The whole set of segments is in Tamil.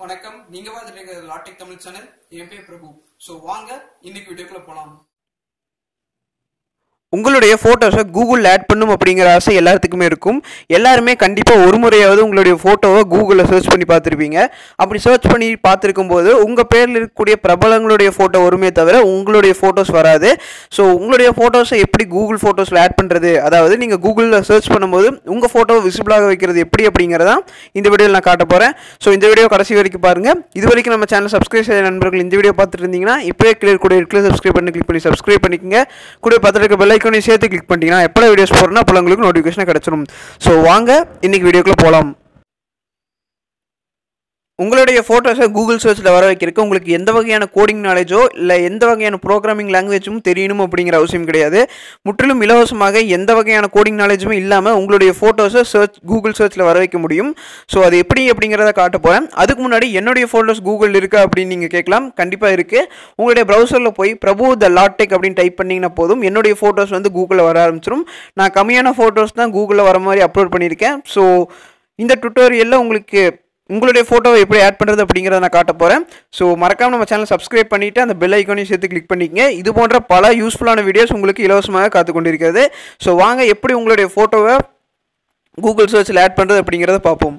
வணக்கம். நீங்க பார்த்துட்டு இருக்கிறது லாட்டிக் தமிழ் சேனல் என் பேர் பிரபு. ஸோ வாங்க இன்னைக்கு வீடியோக்குள்ள போலாம். உங்களுடைய ஃபோட்டோஸை கூகுளில் ஆட் பண்ணும் அப்படிங்கிற ஆசை எல்லாத்துக்குமே இருக்கும். எல்லாருமே கண்டிப்பாக ஒரு முறையாவது உங்களுடைய ஃபோட்டோவை கூகுளில் சர்ச் பண்ணி பார்த்துருப்பீங்க. அப்படி சர்ச் பண்ணி பார்த்துருக்கும் போது உங்கள் பேரில் இருக்கக்கூடிய பிரபலங்களுடைய ஃபோட்டோ வருமே தவிர உங்களுடைய ஃபோட்டோஸ் வராது. ஸோ உங்களுடைய ஃபோட்டோஸை எப்படி கூகுள் ஃபோட்டோஸில் ஆட் பண்ணுறது அதாவது நீங்கள் கூகுளில் சர்ச் பண்ணும்போது உங்கள் ஃபோட்டோவை விசிபிளாக வைக்கிறது எப்படி அப்படிங்கிறதான் இந்த வீடியோவில் நான் காட்ட போகிறேன் ஸோ இந்த வீடியோ கடைசி வரைக்கும் பாருங்கள் இது வரைக்கும் நம்ம சேனல் சப்ஸ்கிரைப் செய்ய நண்பர்கள் இந்த வீடியோ பார்த்துட்டு இருந்தீங்கன்னா இப்போயே கிளியர் கூட இருக்கிற சப்ஸ்கிரைப் பண்ணி கிளிக் பண்ணி சப்ஸ்கிரைப் பண்ணிக்கங்க. கூட பார்த்துட்டு இருக்க ஐக்கனையும் சேர்த்து கிளிக் பண்ணிட்டீங்கன்னா எப்போ வீடியோஸ் போடுறோன்னா அப்போ உங்களுக்கு நோட்டிஃபிகேஷன் கிடச்சிடும் ஸோ வாங்க இன்னைக்கு வீடியோக்குள்ளே போகலாம் உங்களுடைய ஃபோட்டோஸை கூகுள் சர்ச்சில் வர வைக்கிறதுக்கு உங்களுக்கு எந்த வகையான கோடிங் நாலேஜோ இல்லை எந்த வகையான ப்ரோக்ராமிங் லாங்குவேஜும் தெரியணும் அப்படிங்கிற அவசியம் கிடையாது. முற்றிலும் இலவசமாக எந்த வகையான கோடிங் நாலேஜுமே இல்லாமல் உங்களுடைய ஃபோட்டோஸை சர்ச் கூகுள் சர்ச்சில் வர வைக்க முடியும். ஸோ அது எப்படி அப்படிங்கிறத காட்ட போகிறேன் அதுக்கு முன்னாடி என்னுடைய ஃபோட்டோஸ் கூகுள் இருக்கா அப்படின்னு நீங்கள் கேட்கலாம். கண்டிப்பாக இருக்குது உங்களுடைய ப்ரௌசரில் போய் பிரபு த லாட்டெக் அப்படின்னு டைப் பண்ணிங்கன்னா போதும். என்னுடைய ஃபோட்டோஸ் வந்து கூகுளில் வர ஆரம்பிச்சிடும் நான் கம்மியான ஃபோட்டோஸ் தான் கூகுளில் வர மாதிரி அப்லோட் பண்ணியிருக்கேன். ஸோ இந்த டுட்டோரியலில் உங்களுக்கு உங்களுடைய ஃபோட்டோவை எப்படி ஆட் பண்ணுறது அப்படிங்கிறத நான் காட்ட போகிறேன் ஸோ மறக்காமல் நம்ம சேனல் சப்ஸ்கிரைப் பண்ணிவிட்டு அந்த பெல் ஐக்கானையும் சேர்த்து கிளிக் பண்ணிக்கங்க. இது போன்ற பல யூஸ்ஃபுல்லான வீடியோஸ் உங்களுக்கு இலவசமாக காத்து கொண்டிருக்கிறது. ஸோ வாங்க எப்படி உங்களுடைய ஃபோட்டோவை கூகுள் சர்ச்சில் ஆட் பண்ணுறது அப்படிங்கிறத பார்ப்போம்.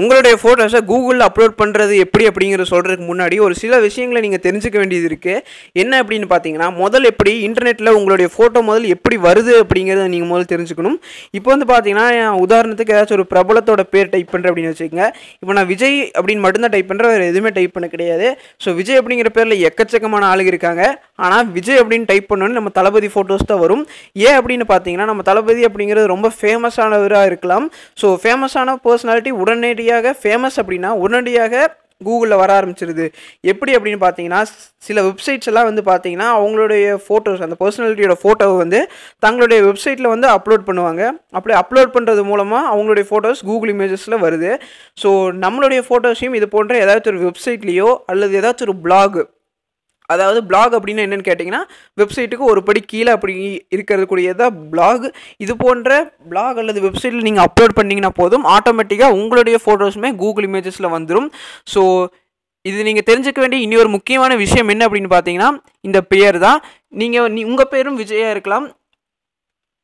உங்களுடைய ஃபோட்டோஸை கூகுளில் அப்லோட் பண்ணுறது எப்படி அப்படிங்கிற சொல்கிறதுக்கு முன்னாடி ஒரு சில விஷயங்களை நீங்கள் தெரிஞ்சுக்க வேண்டியது இருக்குது என்ன அப்படின்னு பார்த்தீங்கன்னா முதல் எப்படி இன்டர்நெட்டில் உங்களுடைய ஃபோட்டோ முதல் எப்படி வருது அப்படிங்கிறத நீங்கள் முதல் தெரிஞ்சுக்கணும். இப்போ வந்து பார்த்தீங்கன்னா உதாரணத்துக்கு ஏதாச்சும் ஒரு பிரபலத்தோட பேர் டைப் பண்ணுறேன் அப்படின்னு வச்சுக்கோங்க. இப்போ நான் விஜய் அப்படின்னு மட்டும்தான் டைப் பண்ணுறேன் வேறு எதுவுமே டைப் பண்ண கிடையாது. ஸோ விஜய் அப்படிங்கிற பேரில் எக்கச்சக்கமான ஆளுங்க இருக்காங்க. ஆனால் விஜய் அப்படின்னு டைப் பண்ணோன்னு நம்ம தளபதி ஃபோட்டோஸ் தான் வரும். ஏன் அப்படின்னு பார்த்தீங்கன்னா நம்ம தளபதி அப்படிங்கிறது ரொம்ப ஃபேமஸானவராக இருக்கலாம். ஸோ ஃபேமஸான பர்சனாலிட்டி உடனடியாக ஃபேமஸ் அப்படின்னா உடனடியாக கூகுளில் வர ஆரம்பிச்சிருது. எப்படி அப்படின்னு பார்த்தீங்கன்னா சில வெப்சைட்ஸ் எல்லாம் வந்து பார்த்தீங்கன்னா அவங்களுடைய ஃபோட்டோஸ் அந்த பர்சனாலிட்டியோட ஃபோட்டோவை வந்து தங்களுடைய வெப்சைட்டில் வந்து அப்லோட் பண்ணுவாங்க. அப்படி அப்லோட் பண்ணுறது மூலமாக அவங்களுடைய ஃபோட்டோஸ் கூகுள் இமேஜஸில் வருது. ஸோ நம்மளுடைய ஃபோட்டோஸையும் இது போன்ற ஏதாச்சும் ஒரு வெப்சைட்லேயோ அல்லது ஏதாச்சும் ஒரு பிளாக் அதாவது பிளாக் அப்படின்னு என்னென்னு கேட்டிங்கன்னா வெப்சைட்டுக்கு ஒரு படி கீழே அப்படி இருக்கிறது கூடியதான் பிளாக் இது போன்ற பிளாக் அல்லது வெப்சைட்டில் நீங்கள் அப்லோட் பண்ணிங்கன்னா போதும். ஆட்டோமேட்டிக்காக உங்களுடைய ஃபோட்டோஸுமே கூகுள் இமேஜஸில் வந்துடும் ஸோ இது நீங்கள் தெரிஞ்சுக்க வேண்டிய இனி ஒரு முக்கியமான விஷயம் என்ன அப்படின்னு பார்த்தீங்கன்னா இந்த பெயர் தான். நீங்கள் நீ உங்கள் பேரும் விஜயாக இருக்கலாம்.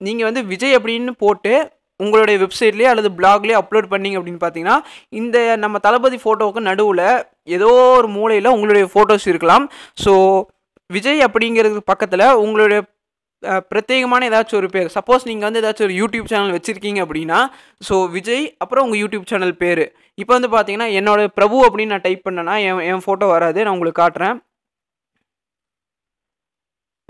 நீங்கள் வந்து விஜய் அப்படின்னு போட்டு உங்களுடைய வெப்சைட்லேயே அல்லது பிளாக்லேயே அப்லோட் பண்ணிங்க அப்படின்னு பார்த்தீங்கன்னா இந்த நம்ம தளபதி ஃபோட்டோவுக்கு நடுவில் ஏதோ ஒரு மூலையில் உங்களுடைய ஃபோட்டோஸ் இருக்கலாம். ஸோ விஜய் அப்படிங்கிறதுக்கு பக்கத்தில் உங்களுடைய பிரத்யேகமான ஏதாச்சும் ஒரு பேர். சப்போஸ் நீங்கள் வந்து ஏதாச்சும் ஒரு யூடியூப் சேனல் வச்சுருக்கீங்க அப்படின்னா ஸோ விஜய் அப்புறம் உங்கள் யூடியூப் சேனல் பேர். இப்போ வந்து பார்த்தீங்கன்னா என்னோட பிரபு அப்படின்னு நான் டைப் பண்ணேன்னா என் என் ஃபோட்டோ வராது. நான் உங்களுக்கு காட்டுறேன்.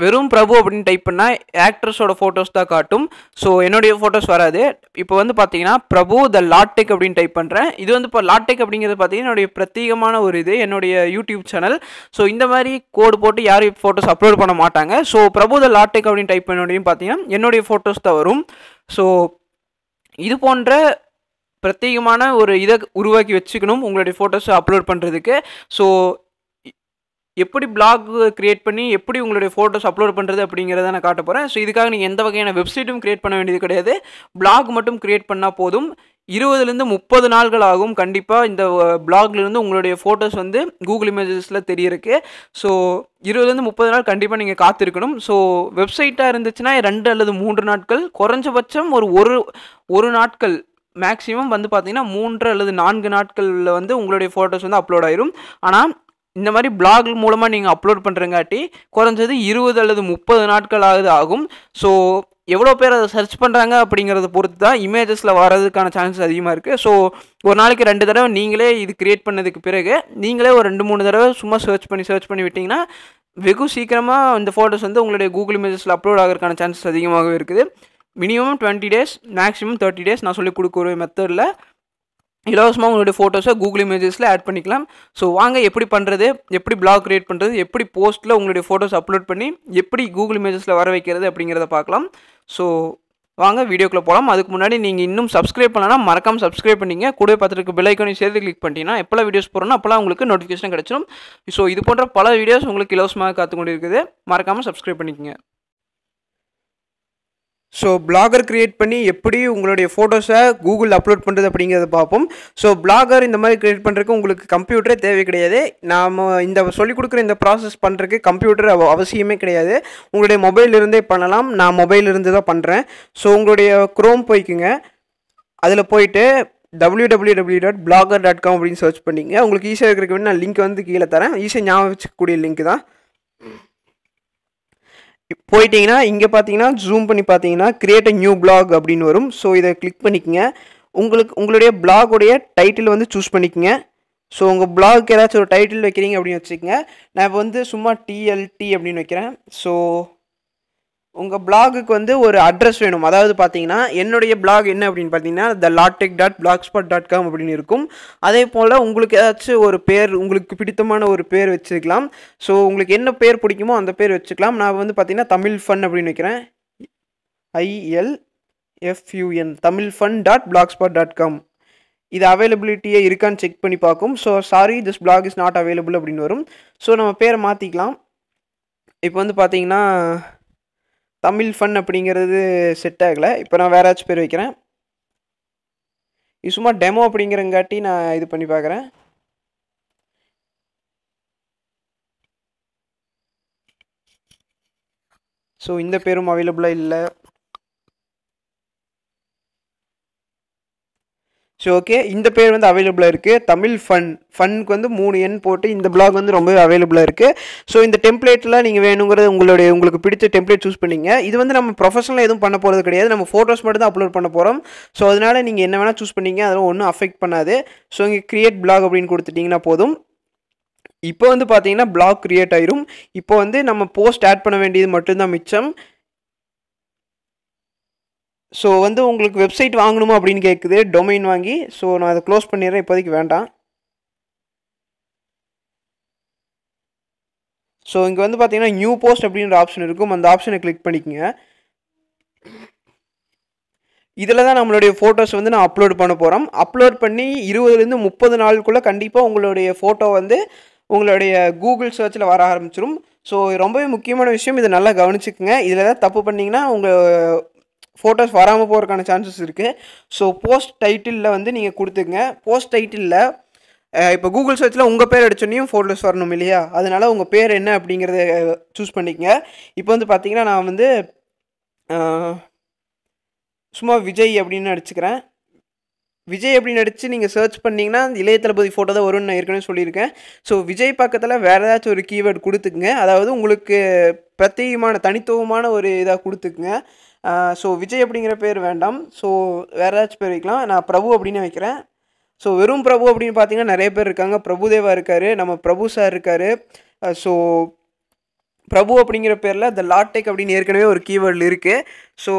வெறும் பிரபு அப்படின்னு டைப் பண்ணால் ஆக்ட்ரஸோட ஃபோட்டோஸ் தான் காட்டும். ஸோ என்னுடைய ஃபோட்டோஸ் வராது. இப்போ வந்து பார்த்தீங்கன்னா பிரபு த லாட்டெக் அப்படின்னு டைப் பண்ணுறேன் இது வந்து இப்போ லாட்டெக் அப்படிங்கிறது பார்த்தீங்கன்னா என்னுடைய பிரத்யேகமான ஒரு இது என்னுடைய யூடியூப் சேனல் ஸோ இந்த மாதிரி கோடு போட்டு யாரும் ஃபோட்டோஸ் அப்லோட் பண்ண மாட்டாங்க. ஸோ பிரபு த லாட்டெக் அப்படின்னு டைப் பண்ணோடையும் பார்த்தீங்கன்னா என்னுடைய ஃபோட்டோஸ் தான் வரும். ஸோ இது போன்ற பிரத்யேகமான ஒரு இதை உருவாக்கி வச்சுக்கணும் உங்களுடைய ஃபோட்டோஸை அப்லோட் பண்ணுறதுக்கு ஸோ எப்படி பிளாக் க்ரியேட் பண்ணி எப்படி உங்களுடைய ஃபோட்டோஸ் அப்லோட் பண்ணுறது அப்படிங்கிறத நான் காட்ட போகிறேன் ஸோ இதுக்காக நீங்கள் எந்த வகையான வெப்சைட்டும் க்ரியேட் பண்ண வேண்டியது கிடையாது. பிளாக் மட்டும் க்ரியேட் பண்ணால் போதும். இருபதுலேருந்து முப்பது நாள்கள் ஆகும். கண்டிப்பாக இந்த பிளாக்லேருந்து உங்களுடைய ஃபோட்டோஸ் வந்து கூகுள் இமேஜஸில் தெரியிருக்கு ஸோ இருபதுலேருந்து முப்பது நாள் கண்டிப்பாக நீங்கள் காத்திருக்கணும். ஸோ வெப்சைட்டாக இருந்துச்சுன்னா ரெண்டு அல்லது மூன்று நாட்கள். குறைஞ்சபட்சம் ஒரு ஒரு ஒரு நாட்கள் மேக்ஸிமம் வந்து பார்த்தீங்கன்னா மூன்று அல்லது நான்கு நாட்களில் வந்து உங்களுடைய ஃபோட்டோஸ் வந்து அப்லோட் ஆயிரும். ஆனால் இந்த மாதிரி பிளாக் மூலமாக நீங்கள் அப்லோட் பண்ணுறங்காட்டி குறைஞ்சது இருபது அல்லது முப்பது நாட்களாவது ஆகும். ஸோ எவ்வளோ பேர் அதை சர்ச் பண்ணுறாங்க அப்படிங்கிறத பொறுத்து தான் இமேஜஸில் வரதுக்கான சான்சஸ் அதிகமாக இருக்குது ஸோ ஒரு நாளைக்கு ரெண்டு தடவை நீங்களே இது க்ரியேட் பண்ணதுக்கு பிறகு நீங்களே ஒரு ரெண்டு மூணு தடவை சும்மா சர்ச் பண்ணி சர்ச் பண்ணி விட்டிங்கன்னா வெகு சீக்கிரமாக இந்த ஃபோட்டோஸ் வந்து உங்களுடைய கூகுள் இமேஜஸில் அப்லோட் ஆகிறதுக்கான சான்சஸ் அதிகமாகவே இருக்குது. Minimum twenty days maximum thirty days நான் சொல்லி கொடுக்குற மெத்தடில் இலவசமாக உங்களுடைய ஃபோட்டோஸை கூகுள் இமேஜஸில் ஆட் பண்ணிக்கலாம். ஸோ வாங்க எப்படி பண்ணுறது எப்படி பிளாக் க்ரியேட் பண்ணுறது எப்படி போஸ்ட்டில் உங்களுடைய ஃபோட்டோஸ் அப்லோட் பண்ணி எப்படி கூகுள் இமேஜஸில் வர வைக்கிறது அப்படிங்கிறத பார்க்கலாம். ஸோ வாங்க வீடியோக்குள்ளே போகலாம் அதுக்கு முன்னாடி நீங்கள் இன்னும் சப்ஸ்கிரைப் பண்ணலாம் மறக்காமல் சப்ஸ்கிரைப் பண்ணிங்க. கூட பார்த்துருக்கு பெல் சேர்த்து கிளிக் பண்ணிட்டீங்கன்னா எப்போ வீடியோஸ் போகிறோன்னா அப்போலாம் உங்களுக்கு நோட்டிஃபிகேஷன் கிடச்சிடும் ஸோ இது போன்ற பல வீடியோஸ் உங்களுக்கு இலவசமாக காத்து கொண்டு இருக்குது மறக்காமல் சப்ஸ்கிரைப் பண்ணிக்கோங்க. ஸோ பிளாகர் க்ரியேட் பண்ணி எப்படி உங்களுடைய ஃபோட்டோஸை கூகுள் அப்லோட் பண்ணுறது அப்படிங்கிறத பார்ப்போம். ஸோ பிளாகர் இந்த மாதிரி க்ரியேட் பண்ணுறதுக்கு உங்களுக்கு கம்ப்யூட்டரே தேவை கிடையாது. நாம் இந்த சொல்லிக் கொடுக்குற இந்த ப்ராசஸ் பண்ணுறதுக்கு கம்ப்யூட்டர் அவ- அவசியமே கிடையாது. உங்களுடைய மொபைல் இருந்தே பண்ணலாம். நான் மொபைல் இருந்து தான் பண்ணுறேன் ஸோ உங்களுடைய க்ரோம் போய்க்குங்க. அதில் போயிட்டு www.blogger.com dot blogger dot com அப்படின்னு சர்ச் பண்ணிங்க உங்களுக்கு ஈஸியாக இருக்கிறதுக்கு நான் லிங்க் வந்து கீழே தரேன். ஈஸியாக ஞாபகம் வச்சுக்கக்கூடிய லிங்க் தான். போயிட்டீங்கன்னா இங்கே பார்த்தீங்கன்னா ஜூம் பண்ணி பார்த்தீங்கன்னா கிரியேட் அ நியூ பிளாக் அப்படின்னு வரும். ஸோ இதை கிளிக் பண்ணிக்கங்க. உங்களுக்கு உங்களுடைய பிளாகுடைய டைட்டில் வந்து சூஸ் பண்ணிக்கங்க. ஸோ உங்கள் பிளாக் ஏதாச்சும் ஒரு டைட்டில் வைக்கிறீங்க அப்படின்னு வச்சுக்கோங்க. நான் இப்போ வந்து சும்மா டிஎல்டி அப்படின்னு வைக்கிறேன். ஸோ உங்கள் பிளாகுக்கு வந்து ஒரு அட்ரஸ் வேணும். அதாவது பார்த்தீங்கன்னா என்னுடைய பிளாக் என்ன அப்படின்னு பார்த்தீங்கன்னா the latech dot blogspot dot com அப்படின்னு இருக்கும். அதே போல் உங்களுக்கு ஏதாச்சும் ஒரு பேர் உங்களுக்கு பிடித்தமான ஒரு பேர் வச்சுக்கலாம். ஸோ உங்களுக்கு என்ன பேர் பிடிக்குமோ அந்த பேர் வச்சுக்கலாம். நான் வந்து பார்த்தீங்கன்னா தமிழ் ஃபன் அப்படின்னு வைக்கிறேன். I L F U N Tamil fun dot blogspot dot com இது அவைலபிலிட்டியே இருக்கான்னு செக் பண்ணி பார்க்கும். So sorry this blog is not available அப்படின்னு வரும். ஸோ நம்ம பேரை மாற்றிக்கலாம் இப்போ வந்து பார்த்தீங்கன்னா தமிழ் ஃபன் அப்படிங்கிறது செட் ஆகலை. இப்போ நான் வேற ஏதாச்சும் பேர் வைக்கிறேன். இது சும்மா டெமோ அப்படிங்கிறங்காட்டி நான் இது பண்ணி பார்க்குறேன் ஸோ இந்த பேரும் அவைலபிளாக இல்லை. ஸோ ஓகே இந்த பேர் வந்து அவைலபிளாக இருக்குது தமிழ் ஃபன் ஃபன்க்கு வந்து மூணு எண் போட்டு இந்த பிளாக் வந்து ரொம்பவே அவைலபிளாக இருக்குது ஸோ இந்த டெம்ப்ளேட்டில் நீங்கள் வேணுங்கிறது உங்களுடைய உங்களுக்கு பிடிச்ச டெம்ப்ளேட் சூஸ் பண்ணிங்க. இது வந்து நம்ம ப்ரொஃபஷனலாக எதுவும் பண்ண போகிறது கிடையாது. நம்ம ஃபோட்டோஸ் மட்டும் தான் அப்லோட் பண்ண போகிறோம் ஸோ அதனால் நீங்கள் என்ன வேணால் சூஸ் பண்ணிங்க. அதெல்லாம் ஒன்றும் அஃபெக்ட் பண்ணாது. ஸோ இங்கே கிரியேட் பிளாக் அப்படின்னு கொடுத்துட்டிங்கன்னா போதும். இப்போ வந்து பார்த்தீங்கன்னா பிளாக் க்ரியேட் ஆயிரும். இப்போ வந்து நம்ம போஸ்ட் ஆட் பண்ண வேண்டியது மட்டும்தான் மிச்சம். ஸோ வந்து உங்களுக்கு வெப்சைட் வாங்கணுமா அப்படின்னு கேட்குது டொமைன் வாங்கி ஸோ நான் அதை க்ளோஸ் பண்ணிடுறேன் இப்போதைக்கு வேண்டாம். ஸோ இங்கே வந்து பார்த்தீங்கன்னா நியூ போஸ்ட் அப்படின்ற ஆப்ஷன் இருக்கும். அந்த ஆப்ஷனை கிளிக் பண்ணிக்கங்க. இதில் தான் நம்மளுடைய ஃபோட்டோஸ் வந்து நான் அப்லோட் பண்ண போகிறோம் அப்லோட் பண்ணி இருபதுலேருந்து முப்பது நாளுக்குள்ளே கண்டிப்பாக உங்களுடைய ஃபோட்டோ வந்து உங்களுடைய கூகுள் சர்ச்சில் வர ஆரம்பிச்சிடும் ஸோ ரொம்பவே முக்கியமான விஷயம். இதை நல்லா கவனிச்சுக்குங்க. இதில் ஏதாவது தப்பு பண்ணிங்கன்னா உங்கள் ஃபோட்டோஸ் வராமல் போகிறதுக்கான சான்சஸ் இருக்குது ஸோ போஸ்ட் டைட்டிலில் வந்து நீங்கள் கொடுத்துங்க போஸ்ட் டைட்டிலில் இப்போ கூகுள் சர்ச்சில் உங்கள் பேர் அடிச்சோன்னையும் ஃபோட்டோஸ் வரணும் இல்லையா? அதனால் உங்கள் பேர் என்ன அப்படிங்கிறத சூஸ் பண்ணிக்கங்க. இப்போ வந்து பார்த்தீங்கன்னா நான் வந்து சும்மா விஜய் அப்படின்னு அடிச்சுக்கிறேன் விஜய் அப்படின்னு அடித்து நீங்கள் சர்ச் பண்ணிங்கன்னா அந்த இளைய தளபதி ஃபோட்டோ தான் வரும்னு நான் ஏற்கனவே சொல்லியிருக்கேன். ஸோ விஜய் பக்கத்தில் வேறு ஏதாச்சும் ஒரு கீவேர்டு கொடுத்துக்குங்க. அதாவது உங்களுக்கு பிரத்யேகமான தனித்துவமான ஒரு இதாக கொடுத்துக்குங்க. ஸோ விஜய் அப்படிங்கிற பேர் வேண்டாம். ஸோ வேறு ஏதாச்சும் பேர் வைக்கலாம். நான் பிரபு அப்படின்னு வைக்கிறேன். ஸோ வெறும் பிரபு அப்படின்னு பார்த்தீங்கன்னா நிறைய பேர் இருக்காங்க. பிரபுதேவா இருக்கார். நம்ம பிரபு சார் இருக்கார். ஸோ பிரபு அப்படிங்கிற பேரில் த லாட்டெக் அப்படின்னு ஏற்கனவே ஒரு கீவேர்டில் இருக்குது ஸோ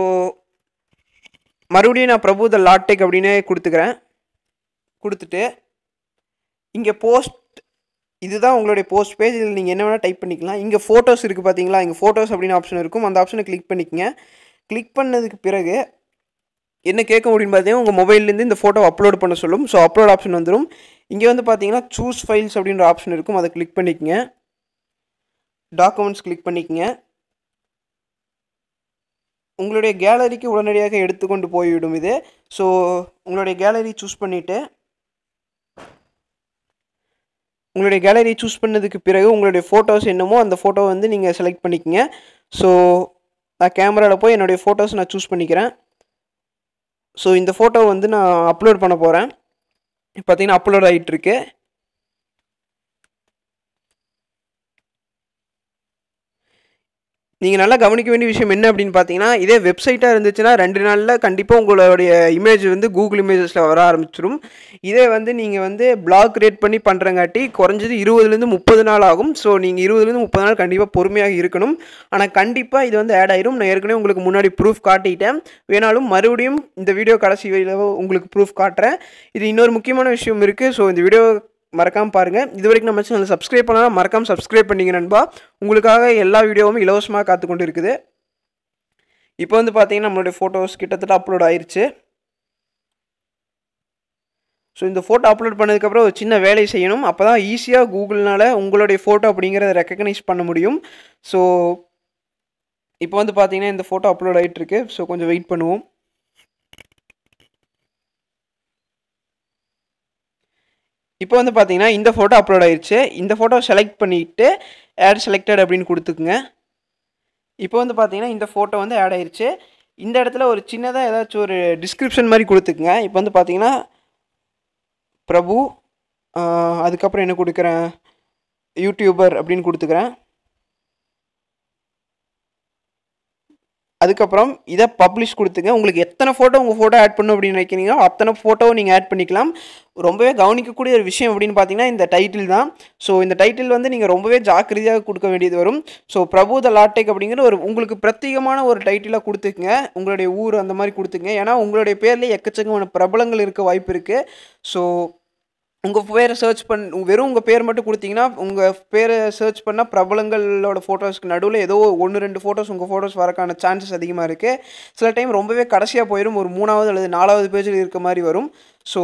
மறுபடியும் நான் பிரபு த லாட்டெக் அப்படின்னே கொடுத்துக்கிறேன். கொடுத்துட்டு இங்கே போஸ்ட் இதுதான் உங்களுடைய போஸ்ட் பேஜ் இதில் நீங்கள் என்ன வேணால் டைப் பண்ணிக்கலாம். இங்கே ஃபோட்டோஸ் இருக்குது பார்த்தீங்களா? இங்கே ஃபோட்டோஸ் அப்படின்னு ஆப்ஷன் இருக்கும். அந்த ஆப்ஷனை கிளிக் பண்ணிக்கங்க. கிளிக் பண்ணதுக்கு பிறகு என்ன கேட்க முடியும் பார்த்தீங்கன்னா உங்கள் மொபைல்லேருந்து இந்த ஃபோட்டோ அப்லோட் பண்ண சொல்லும். ஸோ அப்லோட் ஆப்ஷன் வந்துடும் இங்கே வந்து பார்த்தீங்கன்னா சூஸ் ஃபைல்ஸ் அப்படின்ற ஆப்ஷன் இருக்கும். அதை கிளிக் பண்ணிக்கங்க. டாக்குமெண்ட்ஸ் கிளிக் பண்ணிக்கங்க. உங்களுடைய கேலரிக்கு உடனடியாக எடுத்துக்கொண்டு போய்விடும் இது. ஸோ உங்களுடைய கேலரி சூஸ் பண்ணிவிட்டு உங்களுடைய கேலரி சூஸ் பண்ணதுக்கு பிறகு உங்களுடைய ஃபோட்டோஸ் என்னமோ அந்த ஃபோட்டோ வந்து நீங்கள் செலக்ட் பண்ணிக்கங்க. ஸோ நான் கேமராவில் போய் என்னுடைய ஃபோட்டோஸ் நான் சூஸ் பண்ணிக்கிறேன். ஸோ இந்த ஃபோட்டோ வந்து நான் அப்லோட் பண்ண போகிறேன் பார்த்தீங்கன்னா அப்லோட் ஆகிட்டுருக்கு நீங்கள் நல்லா கவனிக்க வேண்டிய விஷயம் என்ன அப்படின்னு பார்த்தீங்கன்னா இதே வெப்சைட்டாக இருந்துச்சுன்னா ரெண்டு நாளில் கண்டிப்பாக உங்களுடைய இமேஜ் வந்து கூகுள் இமேஜஸில் வர ஆரம்பிச்சிடும் இதே வந்து நீங்கள் வந்து பிளாக் கிரியேட் பண்ணி பண்ணுறங்காட்டி குறைஞ்சது இருபதுலேருந்து முப்பது நாள் ஆகும். ஸோ நீங்கள் இருபதுலேருந்து முப்பது நாள் கண்டிப்பாக பொறுமையாக இருக்கணும். ஆனால் கண்டிப்பாக இது வந்து ஆட் ஆயிரும். நான் ஏற்கனவே உங்களுக்கு முன்னாடி ப்ரூஃப் காட்டிட்டேன். வேணாலும் மறுபடியும் இந்த வீடியோ கடைசி வழியில் உங்களுக்கு ப்ரூஃப் காட்டுறேன். இது இன்னொரு முக்கியமான விஷயம் இருக்குது ஸோ இந்த வீடியோ மறக்காமல் பாருங்கள் இது வரைக்கும் நம்ம சேனல் சப்ஸ்கிரைப் பண்ணலாம் மறக்காமல் சப்ஸ்கிரைப் பண்ணிங்க நண்பா. உங்களுக்காக எல்லா வீடியோவும் இலவசமாக காத்துக்கொண்டு இருக்குது. இப்போ வந்து பார்த்தீங்கன்னா நம்மளுடைய ஃபோட்டோஸ் கிட்டத்தட்ட அப்லோட் ஆயிடுச்சு ஸோ இந்த ஃபோட்டோ அப்லோட் பண்ணதுக்கப்புறம் ஒரு சின்ன வேலை செய்யணும். அப்போ தான் ஈஸியாக கூகுள்னால் உங்களுடைய ஃபோட்டோ அப்படிங்கிறத ரெக்கக்னைஸ் பண்ண முடியும். ஸோ இப்போ வந்து பார்த்தீங்கன்னா இந்த ஃபோட்டோ அப்லோட் ஆகிட்டுருக்கு ஸோ கொஞ்சம் வெயிட் பண்ணுவோம். இப்போ வந்து பார்த்தீங்கன்னா இந்த ஃபோட்டோ அப்லோட் ஆயிடுச்சு இந்த ஃபோட்டோ செலக்ட் பண்ணிவிட்டு ஆட் செலக்டட் அப்படின்னு கொடுத்துக்குங்க. இப்போ வந்து பார்த்தீங்கன்னா இந்த ஃபோட்டோ வந்து ஆட் ஆயிடுச்சு இந்த இடத்துல ஒரு சின்னதாக ஏதாச்சும் ஒரு டிஸ்கிரிப்ஷன் மாதிரி கொடுத்துக்குங்க. இப்போ வந்து பார்த்தீங்கன்னா பிரபு அதுக்கப்புறம் என்ன கொடுக்குறேன்? யூடியூபர் அப்படின்னு கொடுத்துக்கிறேன். அதுக்கப்புறம் இதை பப்ளிஷ் கொடுத்துங்க. உங்களுக்கு எத்தனை ஃபோட்டோ உங்கள் ஃபோட்டோ ஆட் பண்ணணும் அப்படின்னு நினைக்கிறீங்களோ அத்தனை ஃபோட்டோவும் நீங்கள் ஆட் பண்ணிக்கலாம். ரொம்பவே கவனிக்கக்கூடிய ஒரு விஷயம் அப்படின்னு பார்த்தீங்கன்னா இந்த டைட்டில் தான். ஸோ இந்த டைட்டில் வந்து நீங்கள் ரொம்பவே ஜாக்கிரதையாக கொடுக்க வேண்டியது வரும். ஸோ பிரபு த லாட்டேக் அப்படிங்கிற ஒரு உங்களுக்கு பிரத்யேகமான ஒரு டைட்டிலாக கொடுத்துக்குங்க. உங்களுடைய ஊர் அந்த மாதிரி கொடுத்துங்க ஏன்னா உங்களுடைய பேர்லேயே எக்கச்சக்கமான பிரபலங்கள் இருக்க வாய்ப்பு இருக்குது ஸோ உங்கள் பேரை சர்ச் பண் வெறும் உங்கள் பேர் மட்டும் கொடுத்தீங்கன்னா உங்கள் பேரை சர்ச் பண்ணால் பிரபலங்களோட ஃபோட்டோஸ்க்கு நடுவில் ஏதோ ஒன்று ரெண்டு ஃபோட்டோஸ் உங்கள் ஃபோட்டோஸ் வரக்கான சான்சஸ் அதிகமாக இருக்குது சில டைம் ரொம்பவே கடைசியாக போயிடும் ஒரு மூணாவது அல்லது நாலாவது பேஜில் இருக்க மாதிரி வரும். ஸோ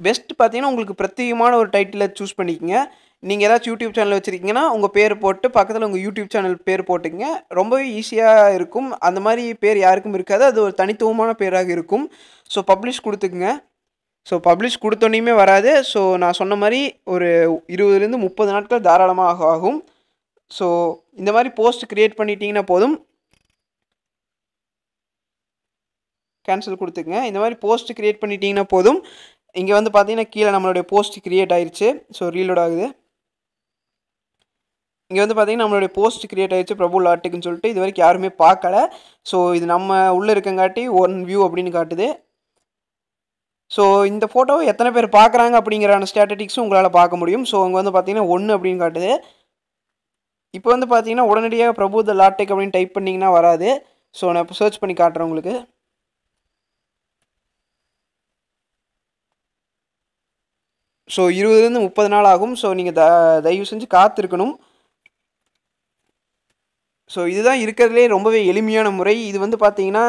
பெஸ்ட் பார்த்தீங்கன்னா உங்களுக்கு பிரத்யேகமான ஒரு டைட்டிலை சூஸ் பண்ணிக்கோங்க. நீங்கள் ஏதாச்சும் யூடியூப் சேனல் வச்சுருக்கீங்கன்னா உங்கள் பேர் போட்டு பக்கத்தில் உங்கள் யூடியூப் சேனல் பேர் போட்டுங்க ரொம்பவே ஈஸியாக இருக்கும். அந்த மாதிரி பேர் யாருக்கும் இருக்காது. அது ஒரு தனித்துவமான பேராக இருக்கும். ஸோ பப்ளிஷ் கொடுத்துக்குங்க. ஸோ பப்ளிஷ் கொடுத்தோன்னையுமே வராது. ஸோ நான் சொன்ன மாதிரி ஒரு இருபதுலேருந்து முப்பது நாட்கள் தாராளமாக ஆகும். ஸோ இந்த மாதிரி போஸ்ட் க்ரியேட் பண்ணிட்டீங்கன்னா போதும். கேன்சல் கொடுத்துக்குங்க. இந்த மாதிரி போஸ்ட் க்ரியேட் பண்ணிட்டீங்கன்னா போதும். இங்கே வந்து பார்த்தீங்கன்னா கீழே நம்மளுடைய போஸ்ட் க்ரியேட் ஆயிருச்சு. ஸோ ரீலோட் ஆகுது. இங்கே வந்து பார்த்தீங்கன்னா நம்மளுடைய போஸ்ட் க்ரியேட் ஆயிடுச்சு பிரபு லாட்டுக்குன்னு சொல்லிட்டு இது வரைக்கும் யாருமே பார்க்கல. ஸோ இது நம்ம உள்ளே இருக்கங்காட்டி ஒன் வியூ அப்படின்னு காட்டுது. ஸோ இந்த ஃபோட்டோவை எத்தனை பேர் பார்க்குறாங்க அப்படிங்கிறான ஸ்டாட்டிஸ்டிக்ஸும் உங்களால் பார்க்க முடியும். ஸோ அங்கே வந்து பார்த்தீங்கன்னா ஒன்று அப்படின்னு காட்டுது. இப்போ வந்து பார்த்தீங்கன்னா உடனடியாக பிரபு த லாட்டெக் அப்படின்னு டைப் பண்ணிங்கன்னா வராது. ஸோ நான் இப்போ சர்ச் பண்ணி காட்டுறேன் உங்களுக்கு. ஸோ இருபதுலேருந்து முப்பது நாள் ஆகும். ஸோ நீங்கள் த தயவு செஞ்சு காத்திருக்கணும். ஸோ இதுதான் இருக்கிறதுலே ரொம்பவே எளிமையான முறை. இது வந்து பார்த்தீங்கன்னா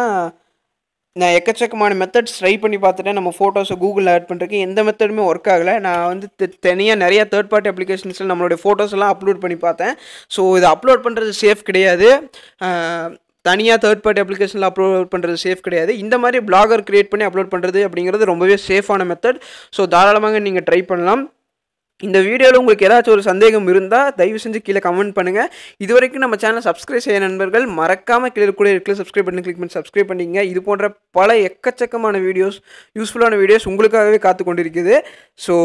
நான் எக்கச்சக்கமான மெத்தட்ஸ் ட்ரை பண்ணி பார்த்துட்டேன். நம்ம ஃபோட்டோஸை கூகுளில் ஆட் பண்ணுறதுக்கு எந்த மெத்தடுமே ஒர்க் ஆகலை. நான் வந்து தனியாக நிறைய தேர்ட் பார்ட்டி அப்ளிகேஷன்ஸில் நம்மளுடைய ஃபோட்டோஸ் எல்லாம் அப்லோட் பண்ணி பார்த்தேன். ஸோ இது அப்லோட் பண்ணுறது சேஃப் கிடையாது. தனியாக தேர்ட் பார்ட்டி அப்ளிகேஷனில் அப்லோட் பண்ணுறது சேஃப் கிடையாது. இந்த மாதிரி பிளாகர் க்ரியேட் பண்ணி அப்லோட் பண்ணுறது அப்படிங்கிறது ரொம்பவே சேஃபான மெத்தட் ஸோ தாராளமாக நீங்கள் ட்ரை பண்ணலாம். இந்த வீடியோவில் உங்களுக்கு ஏதாச்சும் ஒரு சந்தேகம் இருந்தால் தயவு செஞ்சு கீழே கமெண்ட் பண்ணுங்கள் இது வரைக்கும் நம்ம சேனல் சப்ஸ்கிரைப் செய்ய நண்பர்கள் மறக்காமல் கீழே கூட இருக்கிற சப்ஸ்கிரைப் பண்ணி கிளிக் பண்ணி சப்ஸ்கிரைப் பண்ணிங்க இது போன்ற பல எக்கச்சக்கமான வீடியோஸ் யூஸ்ஃபுல்லான வீடியோஸ் உங்களுக்காகவே காத்து கொண்டிருக்குது. ஸோ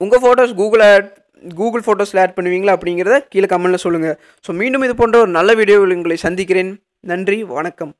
உங்கள் ஃபோட்டோஸ் கூகுள் ஆட் கூகுள் ஃபோட்டோஸில் ஆட் பண்ணுவீங்களா அப்படிங்கிறத கீழே கமெண்ட்டில் சொல்லுங்கள் ஸோ மீண்டும் இது போன்ற ஒரு நல்ல வீடியோவில் உங்களை சந்திக்கிறேன். நன்றி வணக்கம்.